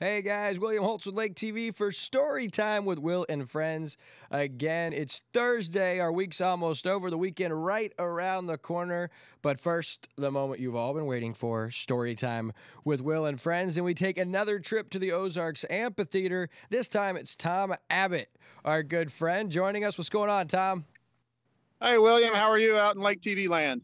Hey guys, William Holtz with Lake TV for Story Time with Will and Friends. Again, it's Thursday. Our week's almost over. The weekend right around the corner. But first, the moment you've all been waiting for Story Time with Will and Friends. And we take another trip to the Ozarks Amphitheater. This time it's Tom Abbett, our good friend, joining us. What's going on, Tom? Hey, William. How are you out in Lake TV land?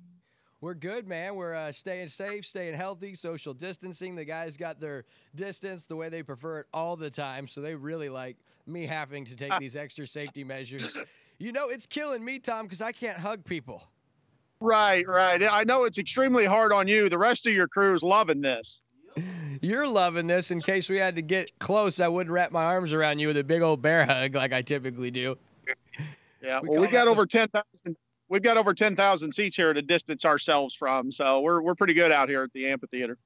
We're good, man. We're uh, staying safe, staying healthy, social distancing. The guys got their distance the way they prefer it all the time, so they really like me having to take these extra safety measures. You know, it's killing me, Tom, because I can't hug people. Right, right. I know it's extremely hard on you. The rest of your crew is loving this. You're loving this. In case we had to get close, I wouldn't wrap my arms around you with a big old bear hug like I typically do. Yeah, we well, we got over 10,000 we've got over 10,000 seats here to distance ourselves from. So we're, we're pretty good out here at the amphitheater.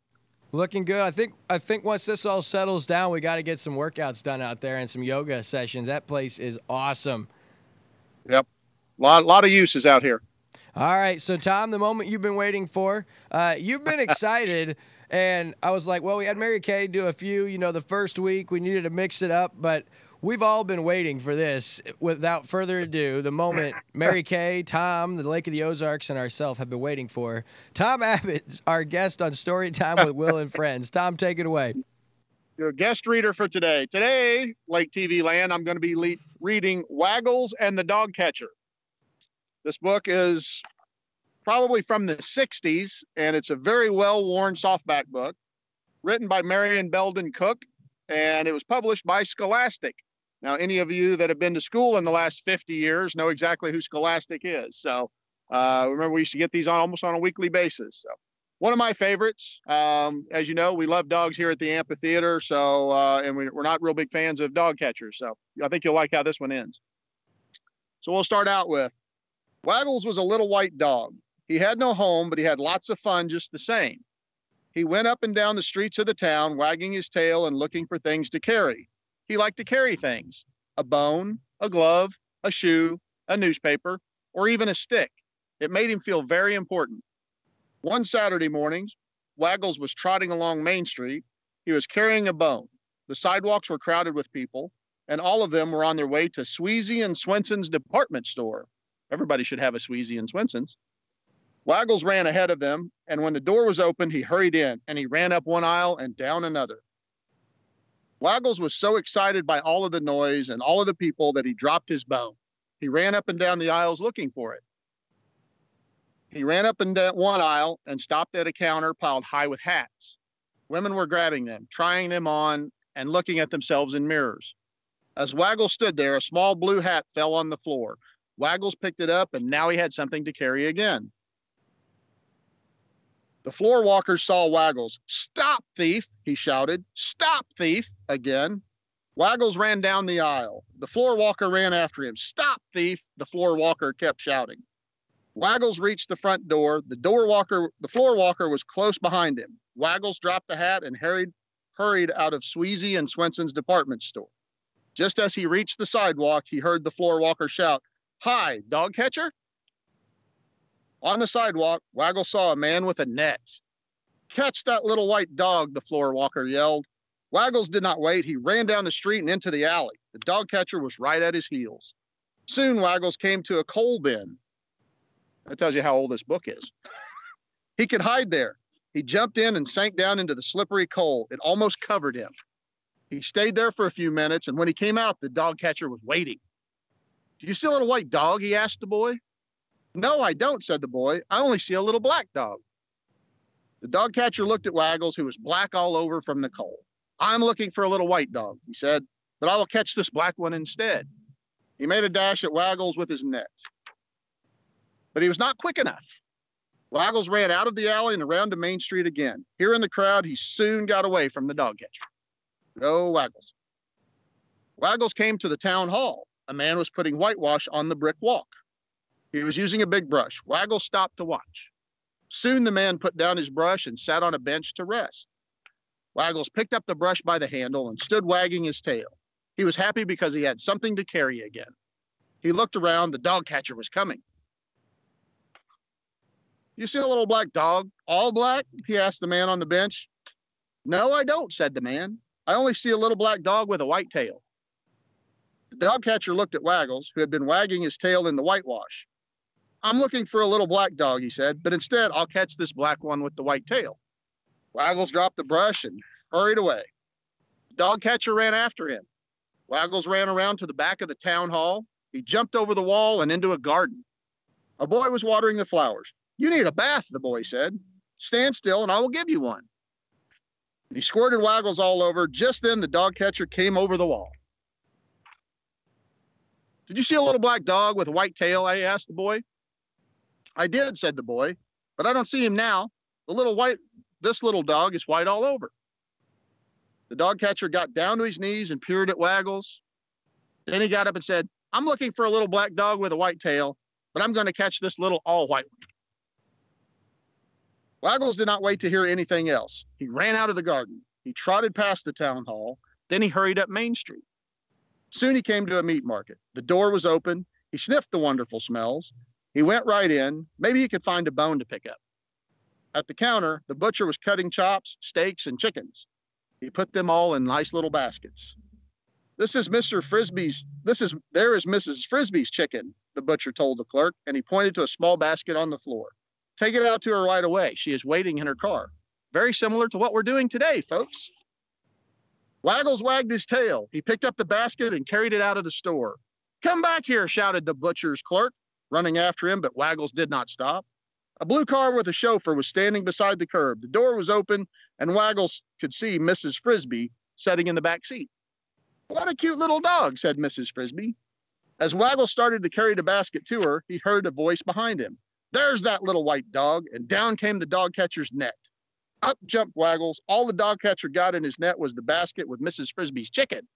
Looking good. I think I think once this all settles down, we got to get some workouts done out there and some yoga sessions. That place is awesome. Yep, a lot lot of uses out here. All right, so Tom, the moment you've been waiting for, uh, you've been excited, and I was like, well, we had Mary Kay do a few. You know, the first week we needed to mix it up, but We've all been waiting for this. Without further ado, the moment Mary Kay, Tom, the Lake of the Ozarks, and ourselves have been waiting for. Tom Abbett, our guest on Story Time with Will and Friends. Tom, take it away. Your guest reader for today. Today, Lake TV Land, I'm going to be le- reading Waggles and the Dog Catcher. This book is probably from the 60s, and it's a very well worn softback book written by Marion Belden Cook, and it was published by Scholastic. Now, any of you that have been to school in the last 50 years know exactly who Scholastic is. So, uh, remember, we used to get these on almost on a weekly basis. So, one of my favorites. Um, as you know, we love dogs here at the amphitheater. So, uh, and we, we're not real big fans of dog catchers. So, I think you'll like how this one ends. So, we'll start out with Waggles was a little white dog. He had no home, but he had lots of fun just the same. He went up and down the streets of the town, wagging his tail and looking for things to carry. He liked to carry things a bone, a glove, a shoe, a newspaper, or even a stick. It made him feel very important. One Saturday morning, Waggles was trotting along Main Street. He was carrying a bone. The sidewalks were crowded with people, and all of them were on their way to Sweezy and Swenson's department store. Everybody should have a Sweezy and Swenson's. Waggles ran ahead of them, and when the door was opened, he hurried in and he ran up one aisle and down another. Waggles was so excited by all of the noise and all of the people that he dropped his bone. He ran up and down the aisles looking for it. He ran up and down one aisle and stopped at a counter piled high with hats. Women were grabbing them, trying them on, and looking at themselves in mirrors. As Waggles stood there, a small blue hat fell on the floor. Waggles picked it up, and now he had something to carry again. The floor walkers saw Waggles. Stop, thief, he shouted. Stop, thief, again. Waggles ran down the aisle. The floor walker ran after him. Stop, thief, the floor walker kept shouting. Waggles reached the front door. The door walker, the floor walker was close behind him. Waggles dropped the hat and hurried, hurried out of Sweezy and Swenson's department store. Just as he reached the sidewalk, he heard the floor walker shout, Hi, dog catcher? On the sidewalk, Waggle saw a man with a net. Catch that little white dog, the floor walker yelled. Waggles did not wait. He ran down the street and into the alley. The dog catcher was right at his heels. Soon Waggles came to a coal bin. That tells you how old this book is. he could hide there. He jumped in and sank down into the slippery coal. It almost covered him. He stayed there for a few minutes, and when he came out, the dog catcher was waiting. Do you see a little white dog? He asked the boy. No, I don't, said the boy. I only see a little black dog. The dog catcher looked at Waggles, who was black all over from the coal. I'm looking for a little white dog, he said, but I will catch this black one instead. He made a dash at Waggles with his net. But he was not quick enough. Waggles ran out of the alley and around to Main Street again. Here in the crowd, he soon got away from the dog catcher. Go Waggles. Waggles came to the town hall. A man was putting whitewash on the brick walk. He was using a big brush. Waggle stopped to watch. Soon the man put down his brush and sat on a bench to rest. Waggles picked up the brush by the handle and stood wagging his tail. He was happy because he had something to carry again. He looked around. The dog catcher was coming. You see a little black dog? All black? He asked the man on the bench. No, I don't, said the man. I only see a little black dog with a white tail. The dog catcher looked at Waggles, who had been wagging his tail in the whitewash. I'm looking for a little black dog, he said, but instead I'll catch this black one with the white tail. Waggles dropped the brush and hurried away. The dog catcher ran after him. Waggles ran around to the back of the town hall. He jumped over the wall and into a garden. A boy was watering the flowers. You need a bath, the boy said. Stand still and I will give you one. He squirted Waggles all over. Just then, the dog catcher came over the wall. Did you see a little black dog with a white tail? I asked the boy. I did, said the boy, but I don't see him now. The little white, this little dog is white all over. The dog catcher got down to his knees and peered at Waggles. Then he got up and said, I'm looking for a little black dog with a white tail, but I'm going to catch this little all white one. Waggles did not wait to hear anything else. He ran out of the garden. He trotted past the town hall. Then he hurried up Main Street. Soon he came to a meat market. The door was open. He sniffed the wonderful smells. He went right in. Maybe he could find a bone to pick up. At the counter, the butcher was cutting chops, steaks, and chickens. He put them all in nice little baskets. This is Mr. Frisbee's, this is, there is Mrs. Frisbee's chicken, the butcher told the clerk, and he pointed to a small basket on the floor. Take it out to her right away. She is waiting in her car. Very similar to what we're doing today, folks. Waggles wagged his tail. He picked up the basket and carried it out of the store. Come back here, shouted the butcher's clerk, running after him, but Waggles did not stop. A blue car with a chauffeur was standing beside the curb. The door was open, and Waggles could see Mrs. Frisbee sitting in the back seat. What a cute little dog, said Mrs. Frisbee. As Waggles started to carry the basket to her, he heard a voice behind him. There's that little white dog. And down came the dog catcher's net. Up jumped Waggles. All the dog catcher got in his net was the basket with Mrs. Frisbee's chicken.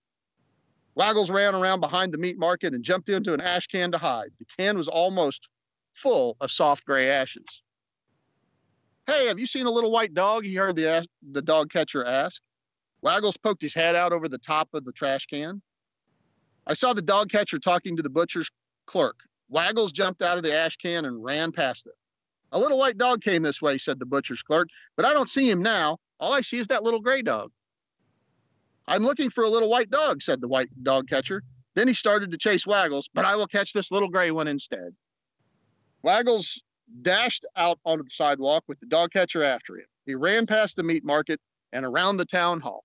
Waggles ran around behind the meat market and jumped into an ash can to hide. The can was almost full of soft gray ashes. Hey, have you seen a little white dog? He heard the, the dog catcher ask. Waggles poked his head out over the top of the trash can. I saw the dog catcher talking to the butcher's clerk. Waggles jumped out of the ash can and ran past it. A little white dog came this way, said the butcher's clerk, but I don't see him now. All I see is that little gray dog. I'm looking for a little white dog, said the white dog catcher. Then he started to chase Waggles, but I will catch this little gray one instead. Waggles dashed out onto the sidewalk with the dog catcher after him. He ran past the meat market and around the town hall.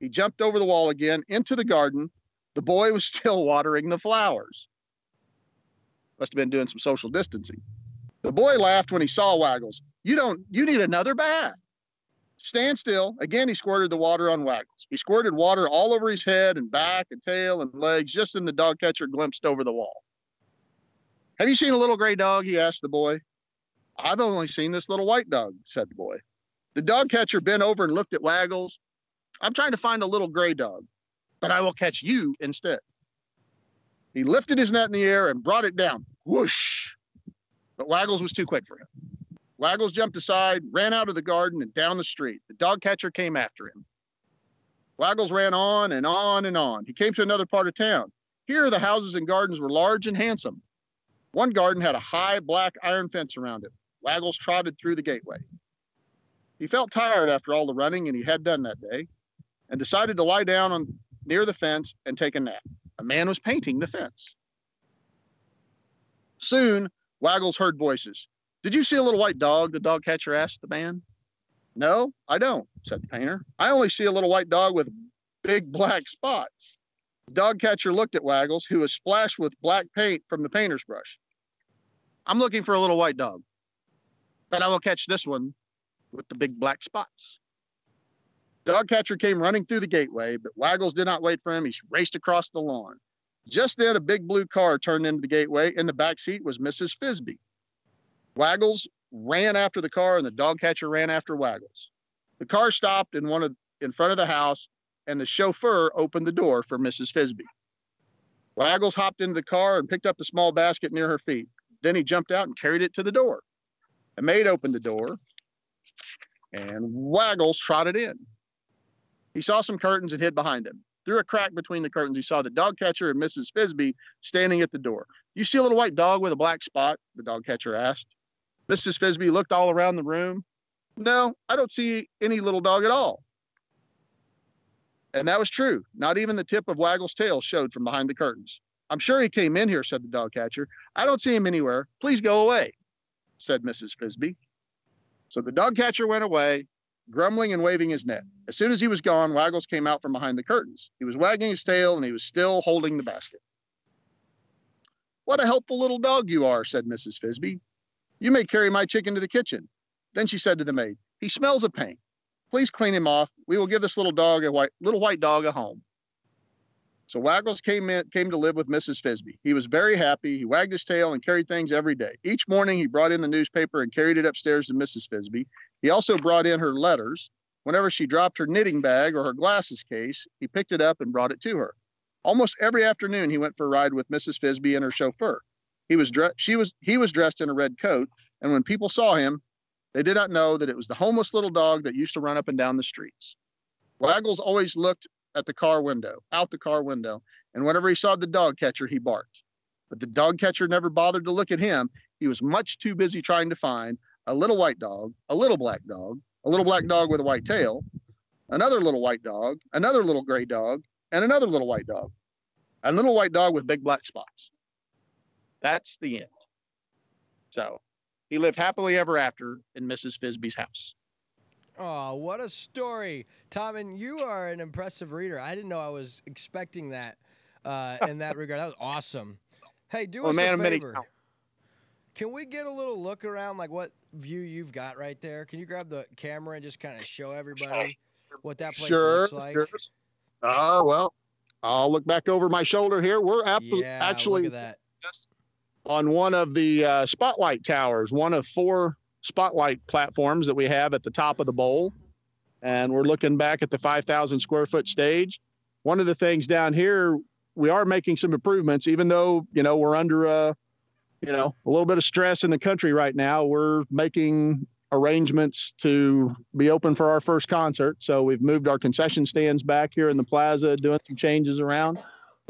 He jumped over the wall again into the garden. The boy was still watering the flowers. Must have been doing some social distancing. The boy laughed when he saw Waggles. You don't, you need another bath. Stand still. Again, he squirted the water on Waggles. He squirted water all over his head and back and tail and legs just then the dog catcher glimpsed over the wall. Have you seen a little gray dog? He asked the boy. I've only seen this little white dog, said the boy. The dog catcher bent over and looked at Waggles. I'm trying to find a little gray dog, but I will catch you instead. He lifted his net in the air and brought it down. Whoosh! But Waggles was too quick for him. Waggles jumped aside, ran out of the garden and down the street. The dog catcher came after him. Waggles ran on and on and on. He came to another part of town. Here, the houses and gardens were large and handsome. One garden had a high black iron fence around it. Waggles trotted through the gateway. He felt tired after all the running and he had done that day and decided to lie down on, near the fence and take a nap. A man was painting the fence. Soon, Waggles heard voices. Did you see a little white dog? The dog catcher asked the man. No, I don't, said the painter. I only see a little white dog with big black spots. The dog catcher looked at Waggles, who was splashed with black paint from the painter's brush. I'm looking for a little white dog, but I will catch this one with the big black spots. Dog catcher came running through the gateway, but Waggles did not wait for him. He raced across the lawn. Just then, a big blue car turned into the gateway. In the back seat was Mrs. Frisbee. Waggles ran after the car, and the dog catcher ran after Waggles. The car stopped in one of in front of the house, and the chauffeur opened the door for Mrs. Frisbee. Waggles hopped into the car and picked up the small basket near her feet. Then he jumped out and carried it to the door. A maid opened the door, and Waggles trotted in. He saw some curtains and hid behind them. Through a crack between the curtains, he saw the dog catcher and Mrs. Frisbee standing at the door. You see a little white dog with a black spot? The dog catcher asked. Mrs. Frisbee looked all around the room. No, I don't see any little dog at all. And that was true. Not even the tip of Waggle's tail showed from behind the curtains. I'm sure he came in here, said the dog catcher. I don't see him anywhere. Please go away, said Mrs. Frisbee. So the dog catcher went away, grumbling and waving his net. As soon as he was gone, Waggles came out from behind the curtains. He was wagging his tail and he was still holding the basket. What a helpful little dog you are, said Mrs. Frisbee. You may carry my chicken to the kitchen. Then she said to the maid, He smells of paint. Please clean him off. We will give this little dog a white little white dog a home. So Waggles came in, came to live with Mrs. Frisbee. He was very happy. He wagged his tail and carried things every day. Each morning he brought in the newspaper and carried it upstairs to Mrs. Frisbee. He also brought in her letters. Whenever she dropped her knitting bag or her glasses case, he picked it up and brought it to her. Almost every afternoon he went for a ride with Mrs. Frisbee and her chauffeur. He was dressed she was he was dressed in a red coat, and when people saw him, they did not know that it was the homeless little dog that used to run up and down the streets. Waggles always looked at the car window, out the car window, and whenever he saw the dog catcher, he barked. But the dog catcher never bothered to look at him. He was much too busy trying to find a little white dog, a little black dog, a little black dog with a white tail, another little white dog, another little gray dog, and another little white dog, a little white dog with big black spots. That's the end. So he lived happily ever after in Mrs. Frisbee's house. Oh, what a story. Tom, and you are an impressive reader. I didn't know I was expecting that uh, in that regard. That was awesome. Hey, do well, us man, a favor. Many... Can we get a little look around, like what view you've got right there? Can you grab the camera and just kind of show everybody what that place sure, looks like? Sure. Oh, uh, well, I'll look back over my shoulder here. We're ap- yeah, actually look at that. On one of the uh, spotlight towers, one of four spotlight platforms that we have at the top of the bowl. And we're looking back at the 5,000 square foot stage. One of the things down here, we are making some improvements, even though, you know, we're under a, you know, a little bit of stress in the country right now. We're making arrangements to be open for our first concert. So we've moved our concession stands back here in the plaza, doing some changes around.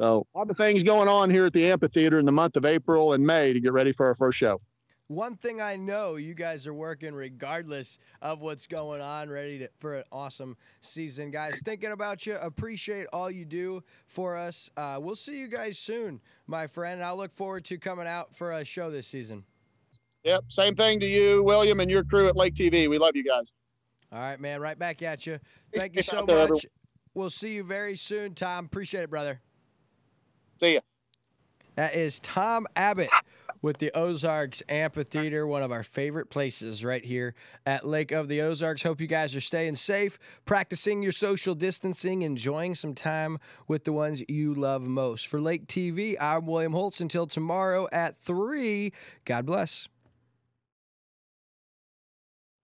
So a lot of things going on here at the amphitheater in the month of April and May to get ready for our first show one thing I know you guys are working regardless of what's going on, ready to, for an awesome season. Guys, thinking about you, appreciate all you do for us. Uh, we'll see you guys soon, my friend. I look forward to coming out for a show this season. Yep, same thing to you, William, and your crew at Lake TV. We love you guys. All right, man. Right back at you. Thank you so there, much. Everyone. We'll see you very soon, Tom. Appreciate it, brother. See ya. That is Tom Abbett with the Ozarks Amphitheater, one of our favorite places right here at Lake of the Ozarks. Hope you guys are staying safe, practicing your social distancing, enjoying some time with the ones you love most. For Lake TV, I'm William Holtz. Until tomorrow at 3, God bless.